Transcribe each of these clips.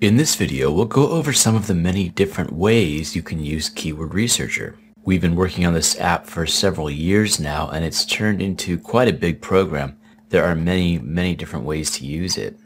In this video, we'll go over some of the many different ways you can use Keyword Researcher. We've been working on this app for several years now, and it's turned into quite a big program. There are many, many different ways to use it.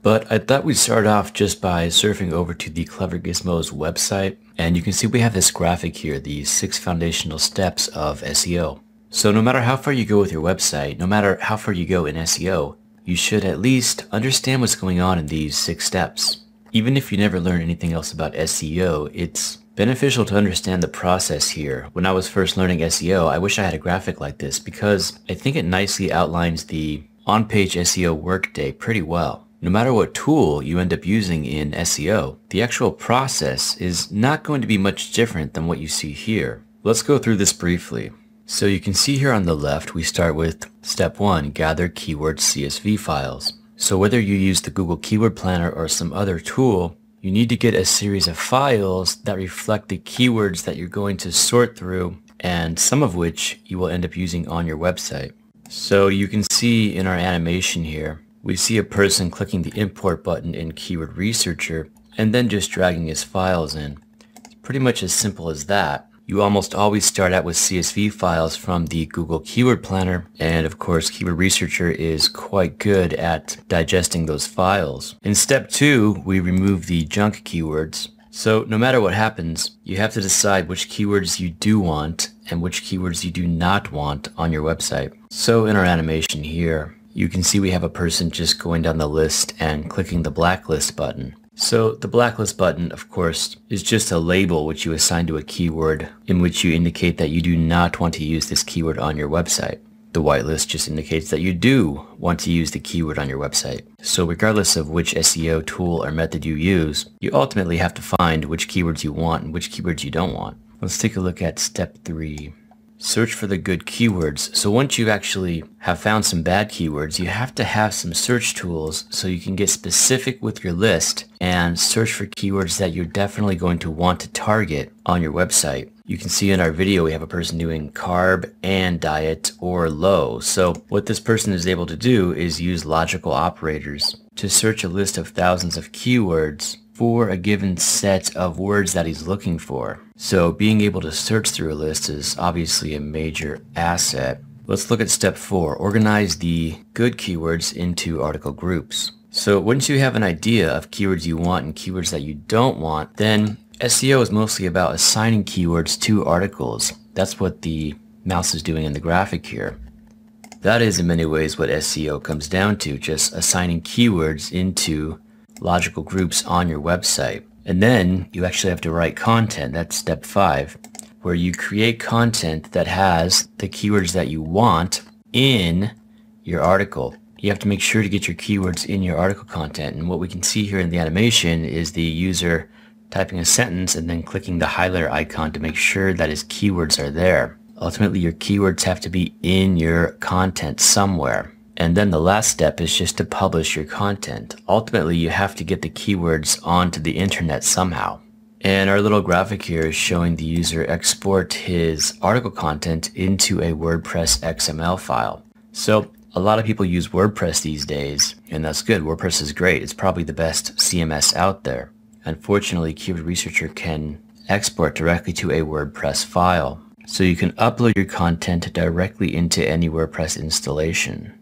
But I thought we'd start off just by surfing over to the Clever Gizmos website, and you can see we have this graphic here, the six foundational steps of SEO. So no matter how far you go with your website, no matter how far you go in SEO, you should at least understand what's going on in these six steps. Even if you never learn anything else about SEO, it's beneficial to understand the process here. When I was first learning SEO, I wish I had a graphic like this because I think it nicely outlines the on-page SEO workday pretty well. No matter what tool you end up using in SEO, the actual process is not going to be much different than what you see here. Let's go through this briefly. So you can see here on the left, we start with step one, gather keyword CSV files. So whether you use the Google Keyword Planner or some other tool, you need to get a series of files that reflect the keywords that you're going to sort through and some of which you will end up using on your website. So you can see in our animation here, we see a person clicking the import button in Keyword Researcher and then just dragging his files in. It's pretty much as simple as that. You almost always start out with CSV files from the Google Keyword Planner, and of course Keyword Researcher is quite good at digesting those files. In step two, we remove the junk keywords. So no matter what happens, you have to decide which keywords you do want and which keywords you do not want on your website. So in our animation here, you can see we have a person just going down the list and clicking the blacklist button. So the blacklist button, of course, is just a label which you assign to a keyword in which you indicate that you do not want to use this keyword on your website. The whitelist just indicates that you do want to use the keyword on your website. So regardless of which SEO tool or method you use, you ultimately have to find which keywords you want and which keywords you don't want. Let's take a look at step three search for the good keywords. So once you actually have found some bad keywords, you have to have some search tools so you can get specific with your list and search for keywords that you're definitely going to want to target on your website. You can see in our video we have a person doing carb and diet or low. So what this person is able to do is use logical operators to search a list of thousands of keywords for a given set of words that he's looking for. So being able to search through a list is obviously a major asset. Let's look at step four, organize the good keywords into article groups. So once you have an idea of keywords you want and keywords that you don't want, then SEO is mostly about assigning keywords to articles. That's what the mouse is doing in the graphic here. That is in many ways what SEO comes down to, just assigning keywords into logical groups on your website. And then you actually have to write content. That's step five, where you create content that has the keywords that you want in your article. You have to make sure to get your keywords in your article content. And what we can see here in the animation is the user typing a sentence and then clicking the highlighter icon to make sure that his keywords are there. Ultimately, your keywords have to be in your content somewhere. And then the last step is just to publish your content. Ultimately, you have to get the keywords onto the internet somehow. And our little graphic here is showing the user export his article content into a WordPress XML file. So a lot of people use WordPress these days, and that's good. WordPress is great. It's probably the best CMS out there. Unfortunately, Keyword Researcher can export directly to a WordPress file. So you can upload your content directly into any WordPress installation.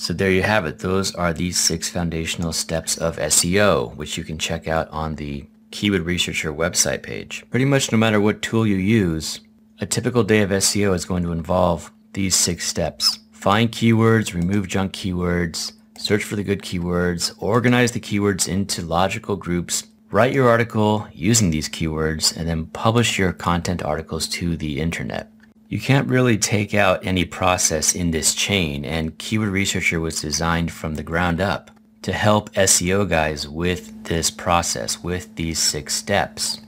So there you have it. Those are the six foundational steps of SEO, which you can check out on the Keyword Researcher website page. Pretty much no matter what tool you use, a typical day of SEO is going to involve these six steps. Find keywords, remove junk keywords, search for the good keywords, organize the keywords into logical groups, write your article using these keywords, and then publish your content articles to the internet. You can't really take out any process in this chain and Keyword Researcher was designed from the ground up to help SEO guys with this process, with these six steps.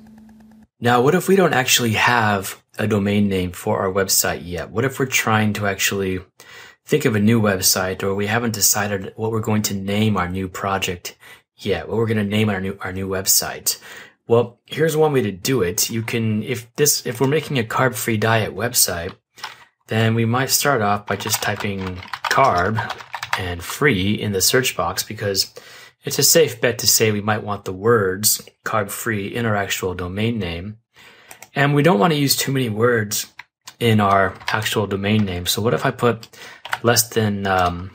Now, what if we don't actually have a domain name for our website yet? What if we're trying to actually think of a new website or we haven't decided what we're going to name our new project yet, what we're going to name our new, our new website? Well, here's one way to do it. You can, if this, if we're making a carb-free diet website, then we might start off by just typing carb and free in the search box because it's a safe bet to say we might want the words carb free in our actual domain name. And we don't want to use too many words in our actual domain name. So what if I put less than um,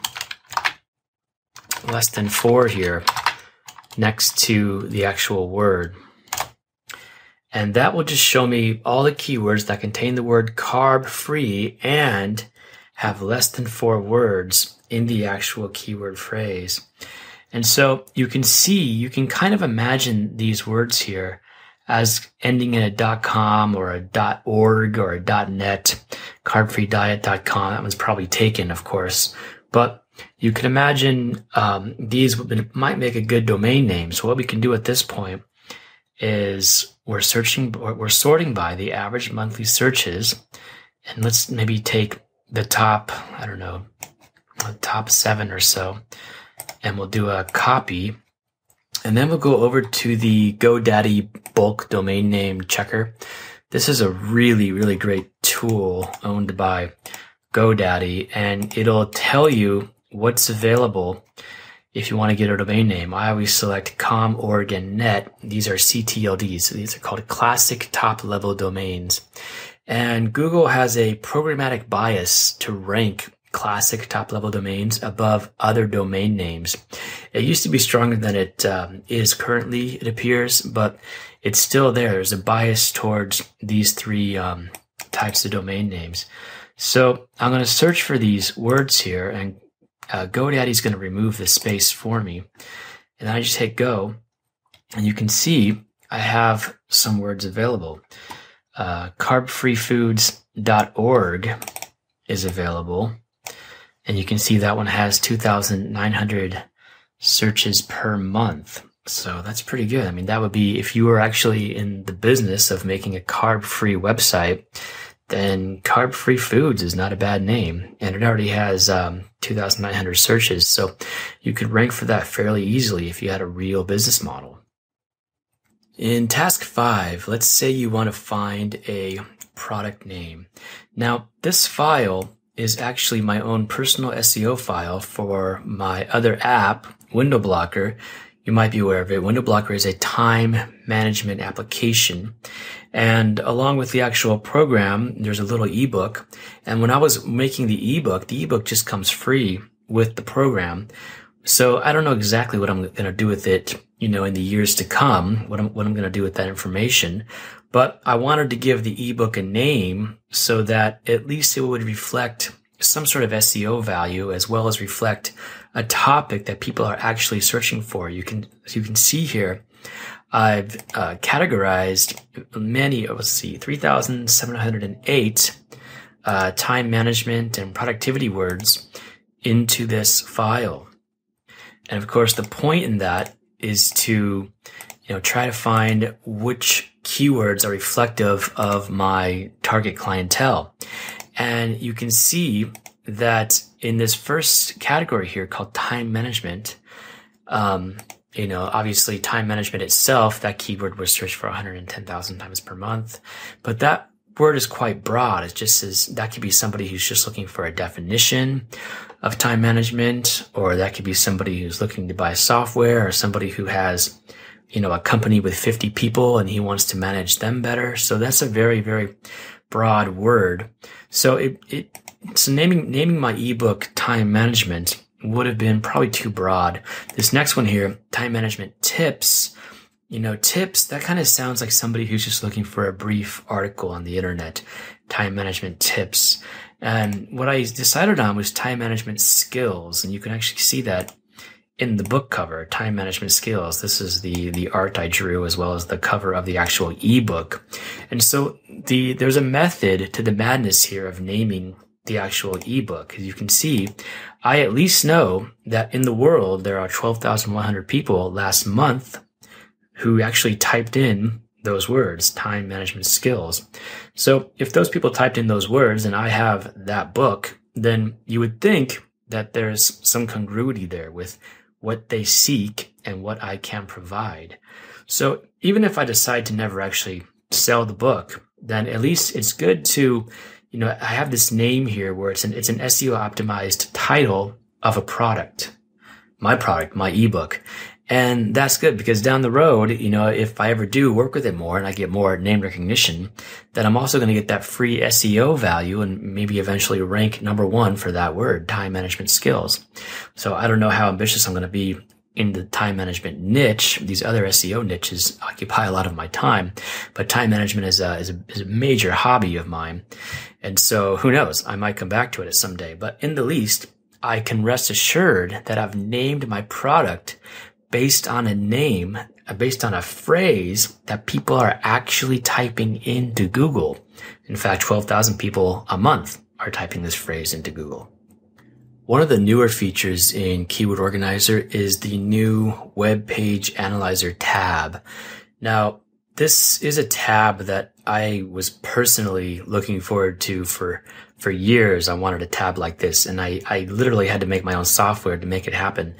less than four here next to the actual word? And that will just show me all the keywords that contain the word carb free and have less than four words in the actual keyword phrase. And so you can see, you can kind of imagine these words here as ending in a .com or a .org or a dot .net, carbfreediet.com. That one's probably taken, of course, but you can imagine um, these might make a good domain name. So what we can do at this point is we're searching, we're sorting by the average monthly searches, and let's maybe take the top, I don't know, top seven or so, and we'll do a copy and then we'll go over to the GoDaddy bulk domain name checker. This is a really, really great tool owned by GoDaddy and it'll tell you what's available if you want to get a domain name. I always select com, org, and net. These are CTLDs. So these are called classic top level domains. And Google has a programmatic bias to rank classic top level domains above other domain names. It used to be stronger than it um, is currently, it appears, but it's still there. There's a bias towards these three um, types of domain names. So I'm going to search for these words here and uh, is going to remove the space for me. And I just hit go and you can see I have some words available. Uh, carbfreefoods.org is available. And you can see that one has 2,900 searches per month. So that's pretty good. I mean, that would be if you were actually in the business of making a carb free website, then carb free foods is not a bad name. And it already has um, 2,900 searches. So you could rank for that fairly easily if you had a real business model. In task five, let's say you want to find a product name. Now, this file is actually my own personal SEO file for my other app, Window Blocker. You might be aware of it. Window Blocker is a time management application. And along with the actual program, there's a little ebook. And when I was making the ebook, the ebook just comes free with the program. So I don't know exactly what I'm going to do with it, you know, in the years to come, what I'm, what I'm going to do with that information but I wanted to give the ebook a name so that at least it would reflect some sort of SEO value as well as reflect a topic that people are actually searching for. You can, you can see here, I've uh, categorized many, let's see, 3,708 uh, time management and productivity words into this file. And of course, the point in that is to, you know, try to find which keywords are reflective of my target clientele. And you can see that in this first category here called time management, um, you know, obviously time management itself, that keyword was searched for 110,000 times per month, but that word is quite broad. It just says that could be somebody who's just looking for a definition of time management, or that could be somebody who's looking to buy software or somebody who has you know, a company with 50 people and he wants to manage them better. So that's a very, very broad word. So it, it, so naming, naming my ebook time management would have been probably too broad. This next one here, time management tips, you know, tips, that kind of sounds like somebody who's just looking for a brief article on the internet. Time management tips. And what I decided on was time management skills. And you can actually see that in the book cover, Time Management Skills. This is the the art I drew as well as the cover of the actual ebook. And so the there's a method to the madness here of naming the actual ebook. As you can see, I at least know that in the world there are 12,100 people last month who actually typed in those words, time management skills. So if those people typed in those words and I have that book, then you would think that there's some congruity there with what they seek and what I can provide. So even if I decide to never actually sell the book, then at least it's good to, you know, I have this name here where it's an, it's an SEO optimized title of a product, my product, my ebook. And that's good because down the road, you know, if I ever do work with it more and I get more name recognition, then I'm also going to get that free SEO value and maybe eventually rank number one for that word, time management skills. So I don't know how ambitious I'm going to be in the time management niche. These other SEO niches occupy a lot of my time, but time management is a, is a, is a major hobby of mine. And so who knows? I might come back to it at some day, but in the least, I can rest assured that I've named my product based on a name, uh, based on a phrase that people are actually typing into Google. In fact, 12,000 people a month are typing this phrase into Google. One of the newer features in Keyword Organizer is the new Web Page Analyzer tab. Now, this is a tab that I was personally looking forward to for for years. I wanted a tab like this, and I, I literally had to make my own software to make it happen.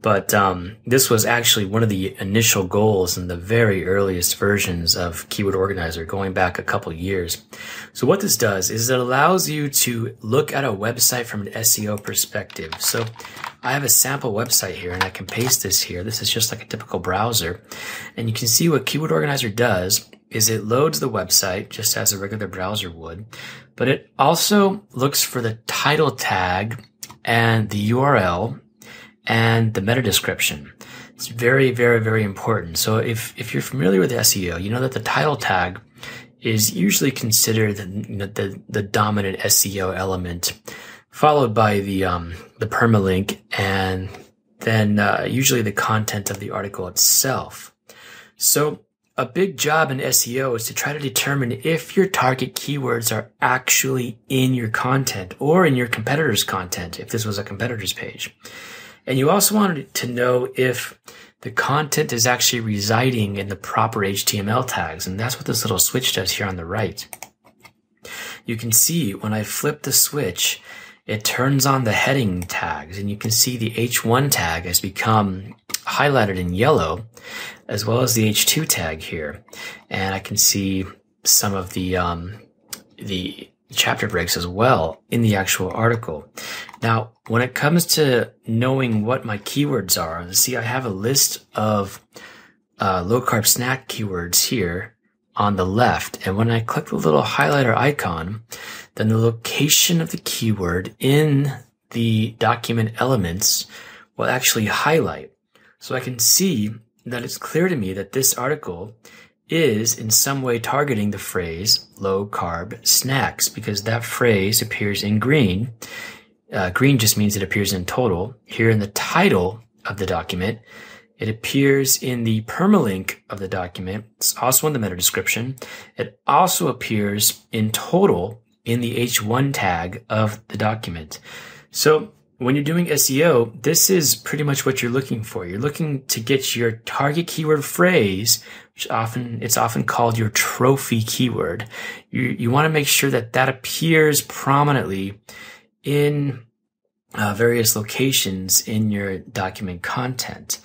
But um, this was actually one of the initial goals in the very earliest versions of Keyword Organizer, going back a couple years. So what this does is it allows you to look at a website from an SEO perspective. So I have a sample website here, and I can paste this here. This is just like a typical browser, and you can see what Keyword Organizer does is it loads the website just as a regular browser would, but it also looks for the title tag and the URL and the meta description. It's very, very, very important. So if, if you're familiar with SEO, you know that the title tag is usually considered the, the, the dominant SEO element, followed by the, um, the permalink and then, uh, usually the content of the article itself. So a big job in SEO is to try to determine if your target keywords are actually in your content or in your competitor's content, if this was a competitor's page. And you also wanted to know if the content is actually residing in the proper HTML tags. And that's what this little switch does here on the right. You can see when I flip the switch, it turns on the heading tags and you can see the H1 tag has become highlighted in yellow as well as the H2 tag here. And I can see some of the, um, the chapter breaks as well in the actual article. Now, when it comes to knowing what my keywords are, see, I have a list of uh, low carb snack keywords here on the left. And when I click the little highlighter icon, then the location of the keyword in the document elements will actually highlight. So I can see that it's clear to me that this article is in some way targeting the phrase low carb snacks because that phrase appears in green. Uh, green just means it appears in total. Here in the title of the document, it appears in the permalink of the document. It's also in the meta description. It also appears in total in the H1 tag of the document. So when you're doing SEO, this is pretty much what you're looking for. You're looking to get your target keyword phrase, which often, it's often called your trophy keyword. You, you want to make sure that that appears prominently in uh, various locations in your document content.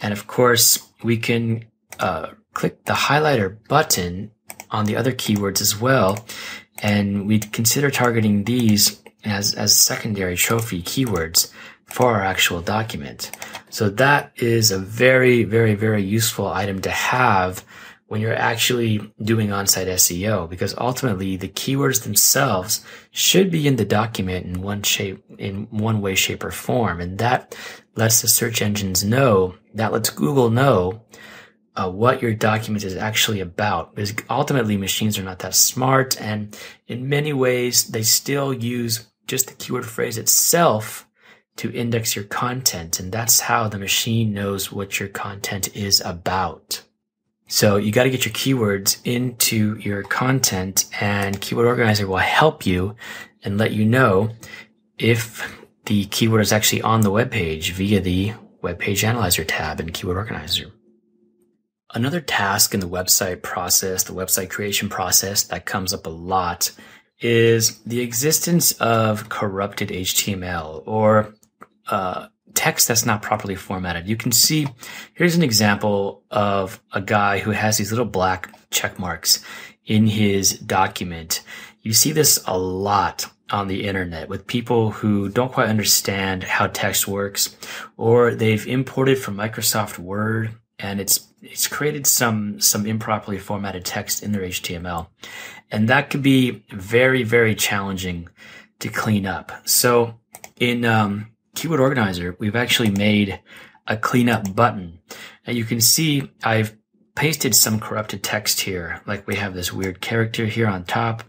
And of course, we can uh, click the highlighter button on the other keywords as well. And we consider targeting these as, as secondary trophy keywords for our actual document. So that is a very, very, very useful item to have when you're actually doing on-site SEO because ultimately the keywords themselves should be in the document in one shape, in one way, shape or form. And that lets the search engines know, that lets Google know uh, what your document is actually about. Because ultimately machines are not that smart. And in many ways, they still use just the keyword phrase itself to index your content. And that's how the machine knows what your content is about. So you got to get your keywords into your content and keyword organizer will help you and let you know if the keyword is actually on the web page via the web page analyzer tab in keyword organizer. Another task in the website process, the website creation process that comes up a lot is the existence of corrupted HTML or uh, text that's not properly formatted. You can see here's an example of a guy who has these little black check marks in his document. You see this a lot on the internet with people who don't quite understand how text works, or they've imported from Microsoft Word and it's it's created some some improperly formatted text in their HTML, and that could be very very challenging to clean up. So in um, Keyword Organizer, we've actually made a cleanup button, and you can see I've pasted some corrupted text here. Like we have this weird character here on top.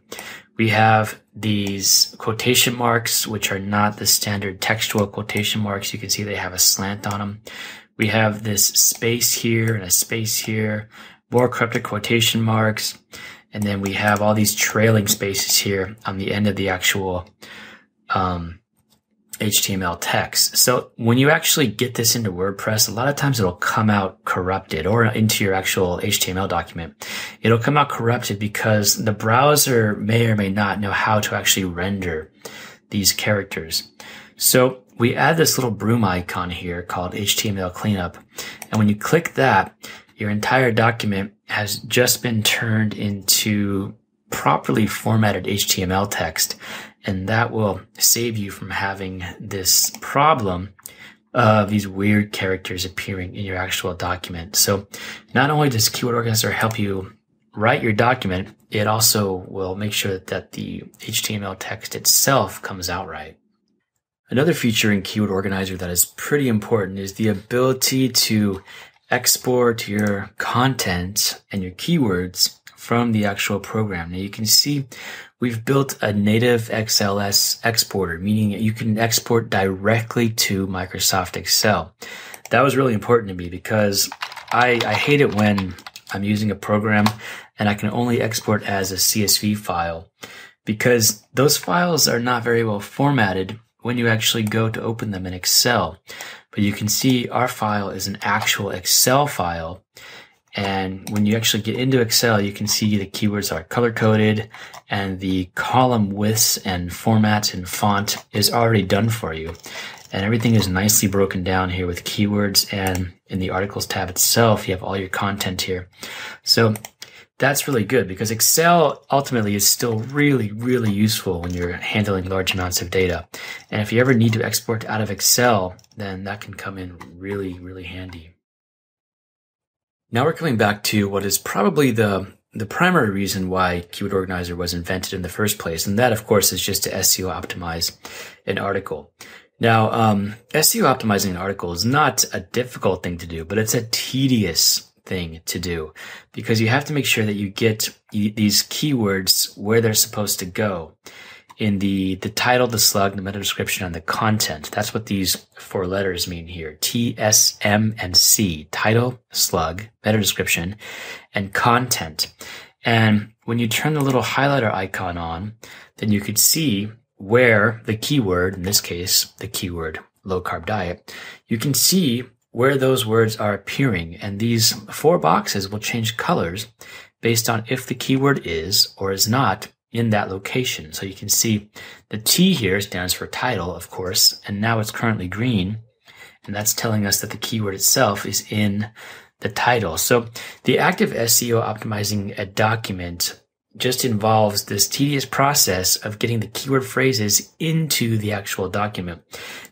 We have these quotation marks, which are not the standard textual quotation marks. You can see they have a slant on them. We have this space here and a space here, more corrupted quotation marks. And then we have all these trailing spaces here on the end of the actual um, HTML text. So when you actually get this into WordPress, a lot of times it'll come out corrupted or into your actual HTML document. It'll come out corrupted because the browser may or may not know how to actually render these characters. So we add this little broom icon here called HTML cleanup. And when you click that, your entire document has just been turned into properly formatted HTML text and that will save you from having this problem of these weird characters appearing in your actual document. So not only does Keyword Organizer help you write your document, it also will make sure that the HTML text itself comes out right. Another feature in Keyword Organizer that is pretty important is the ability to export your content and your keywords from the actual program. Now you can see we've built a native XLS exporter, meaning you can export directly to Microsoft Excel. That was really important to me because I, I hate it when I'm using a program and I can only export as a CSV file because those files are not very well formatted when you actually go to open them in Excel. But you can see our file is an actual Excel file and when you actually get into Excel, you can see the keywords are color coded and the column widths and formats and font is already done for you. And everything is nicely broken down here with keywords and in the articles tab itself, you have all your content here. So that's really good because Excel ultimately is still really, really useful when you're handling large amounts of data. And if you ever need to export out of Excel, then that can come in really, really handy. Now we're coming back to what is probably the the primary reason why Keyword Organizer was invented in the first place, and that, of course, is just to SEO optimize an article. Now, um, SEO optimizing an article is not a difficult thing to do, but it's a tedious thing to do because you have to make sure that you get these keywords where they're supposed to go in the, the title, the slug, the meta description, and the content. That's what these four letters mean here. T, S, M, and C. Title, slug, meta description, and content. And when you turn the little highlighter icon on, then you could see where the keyword, in this case, the keyword low carb diet, you can see where those words are appearing. And these four boxes will change colors based on if the keyword is or is not in that location. So you can see the T here stands for title, of course, and now it's currently green. And that's telling us that the keyword itself is in the title. So the active SEO optimizing a document just involves this tedious process of getting the keyword phrases into the actual document.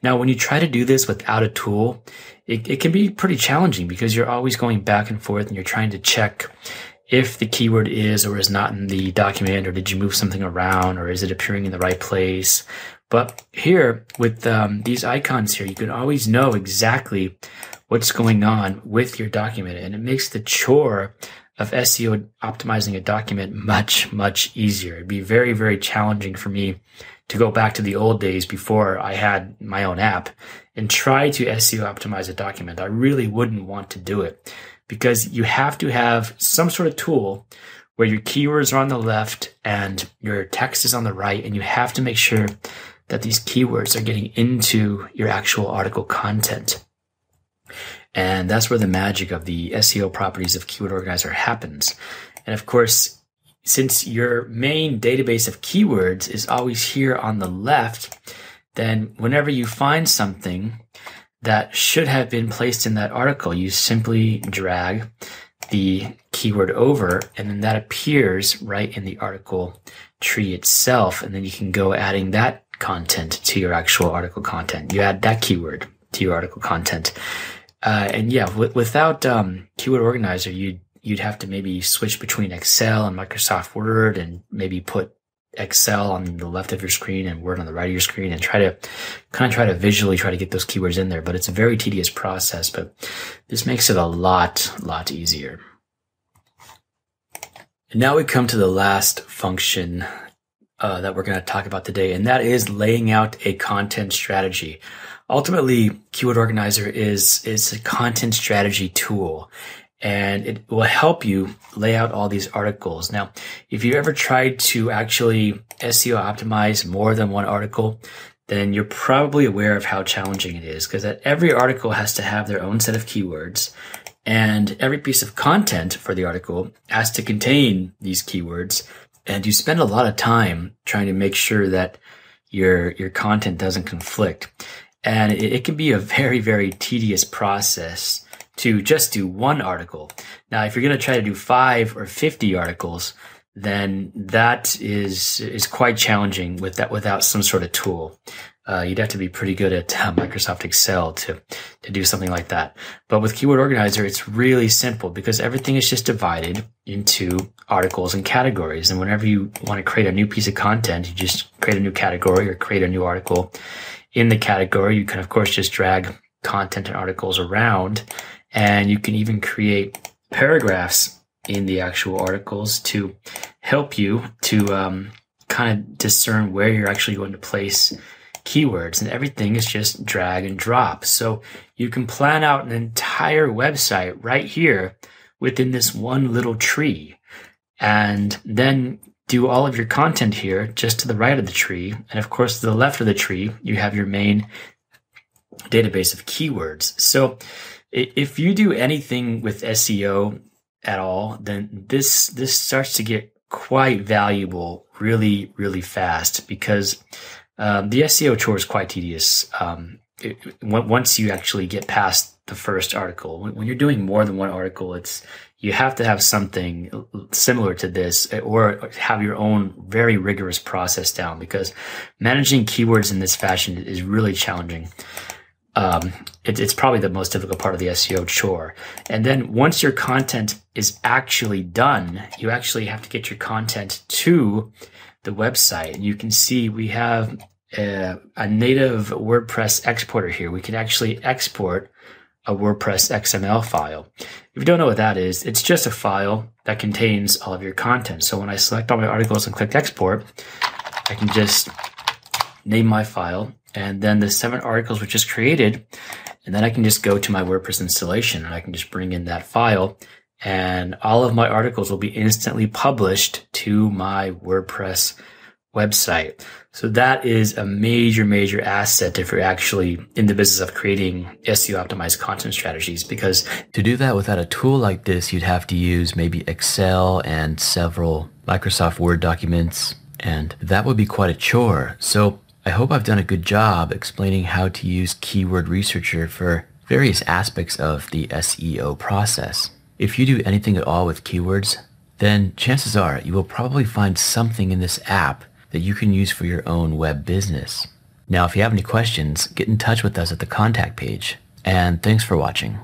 Now, when you try to do this without a tool, it, it can be pretty challenging because you're always going back and forth and you're trying to check if the keyword is or is not in the document, or did you move something around, or is it appearing in the right place? But here with um, these icons here, you can always know exactly what's going on with your document, and it makes the chore of SEO optimizing a document much, much easier. It'd be very, very challenging for me to go back to the old days before I had my own app and try to SEO optimize a document. I really wouldn't want to do it because you have to have some sort of tool where your keywords are on the left and your text is on the right. And you have to make sure that these keywords are getting into your actual article content. And that's where the magic of the SEO properties of Keyword Organizer happens. And of course, since your main database of keywords is always here on the left, then whenever you find something that should have been placed in that article. You simply drag the keyword over, and then that appears right in the article tree itself. And then you can go adding that content to your actual article content. You add that keyword to your article content. Uh, and yeah, w- without um, keyword organizer, you'd you'd have to maybe switch between Excel and Microsoft Word, and maybe put Excel on the left of your screen and Word on the right of your screen, and try to kind of try to visually try to get those keywords in there. But it's a very tedious process. But this makes it a lot lot easier. And now we come to the last function uh, that we're going to talk about today, and that is laying out a content strategy. Ultimately, Keyword Organizer is is a content strategy tool, and it will help you lay out all these articles. Now, if you ever tried to actually SEO optimize more than one article, then you're probably aware of how challenging it is because every article has to have their own set of keywords and every piece of content for the article has to contain these keywords and you spend a lot of time trying to make sure that your your content doesn't conflict and it, it, can be a very very tedious process to just do one article now if you're going to try to do 5 or 50 articles then that is is quite challenging with that without some sort of tool uh, you'd have to be pretty good at uh, Microsoft Excel to to do something like that. But with Keyword Organizer, it's really simple because everything is just divided into articles and categories. And whenever you want to create a new piece of content, you just create a new category or create a new article in the category. You can of course just drag content and articles around, and you can even create paragraphs in the actual articles to help you to um, kind of discern where you're actually going to place keywords and everything is just drag and drop. So you can plan out an entire website right here within this one little tree and then do all of your content here just to the right of the tree. And of course, to the left of the tree, you have your main database of keywords. So if you do anything with SEO at all, then this, this starts to get quite valuable really, really fast because um, the SEO chore is quite tedious. Um, it, once you actually get past the first article, when, when, you're doing more than one article, it's you have to have something similar to this, or have your own very rigorous process down because managing keywords in this fashion is really challenging. Um, it, it's probably the most difficult part of the SEO chore. And then once your content is actually done, you actually have to get your content to the website. And you can see we have a, a native WordPress exporter here. We can actually export a WordPress XML file. If you don't know what that is, it's just a file that contains all of your content. So when I select all my articles and click export, I can just name my file and then the seven articles were just created. And then I can just go to my WordPress installation and I can just bring in that file and all of my articles will be instantly published to my WordPress website. So that is a major, major asset if you're actually in the business of creating SEO optimized content strategies because to do that without a tool like this, you'd have to use maybe Excel and several Microsoft Word documents, and that would be quite a chore. So I hope I've done a good job explaining how to use Keyword Researcher for various aspects of the SEO process. If you do anything at all with keywords, then chances are you will probably find something in this app that you can use for your own web business. Now, if you have any questions, get in touch with us at the contact page. And thanks for watching.